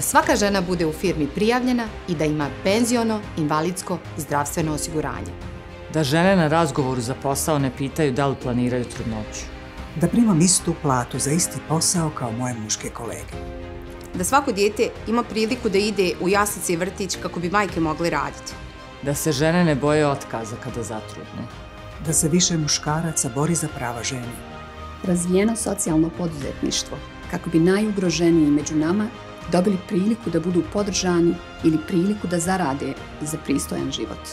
svaka žena bude u firmi prijavljena i da ima penziono, invalidsko i zdravstveno osiguranje. Da žene na razgovoru za posao ne pitaju da li planiraju trudnoću. Da primam istu platu za isti posao kao moje muške kolege. Da svako dijete ima priliku da ide u jaslice i vrtić kako bi majke mogle raditi. Da se žene ne boje otkaza kada zatrudne. Da se više muškaraca bori za prava žene. Razvijeno socijalno poduzetništvo kako bi najugroženiji među nama dobili priliku da budu podržani ili priliku da zarade za pristojan život.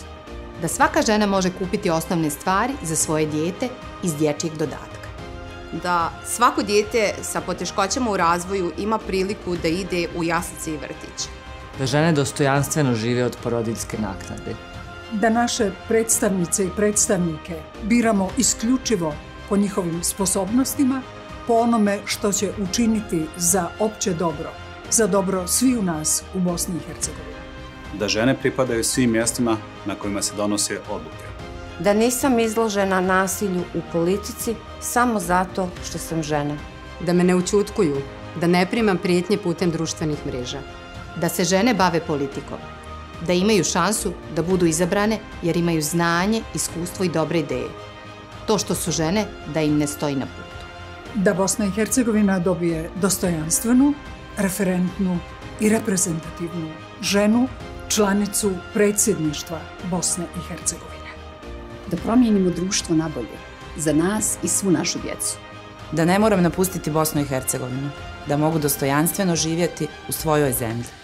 Da svaka žena može kupiti osnovne stvari za svoje dijete iz dječjeg dodatka. Da svako dijete sa poteškoćama u razvoju ima priliku da ide u jaslice i vrtić. Da žene dostojanstveno žive od porodiljske naknade. Da naše predstavnice i predstavnike biramo isključivo po njihovim sposobnostima, po onome što će učiniti za opće dobro, za dobro svi u nas u Bosni i Hercegovini. Da žene pripadaju svim mjestima na kojima se donose odluke. Da nisam izložena nasilju u politici samo zato što sam žena. Da me ne učutkuju, da ne primam prijetnje putem društvenih mreža. Da se žene bave politikom. Da imaju šansu da budu izabrane jer imaju znanje, iskustvo i dobre ideje. To što su žene, da im ne stoji na putu. Da Bosna i Hercegovina dobije dostojanstvenu, referentnu i reprezentativnu ženu, članicu predsjedništva Bosne i Hercegovine. Da promijenimo društvo na bolje, za nas i svu našu djecu. Da ne moram napustiti Bosnu i Hercegovinu, da mogu dostojanstveno živjeti u svojoj zemlji.